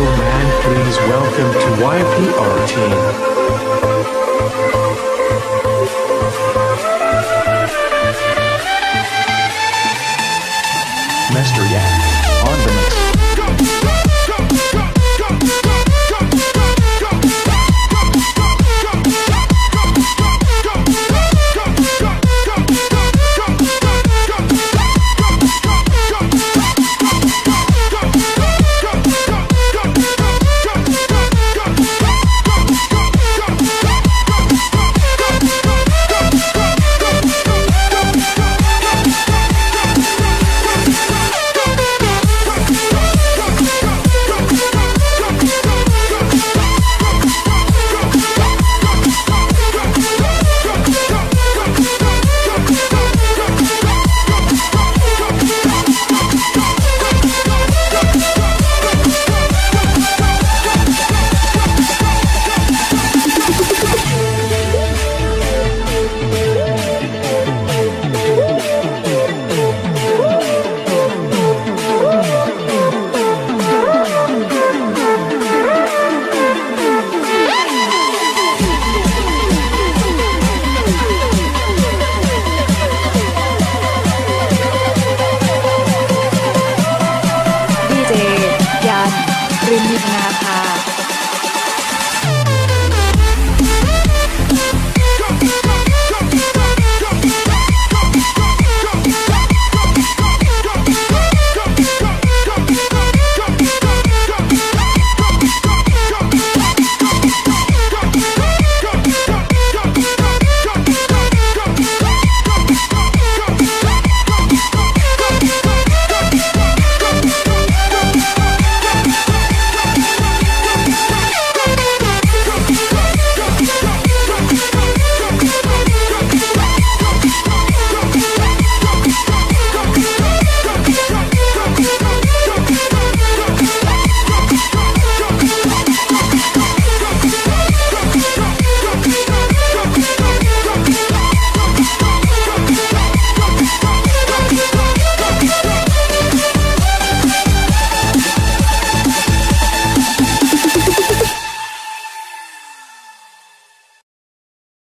Natural Man, please welcome to YPR team. Music Empire.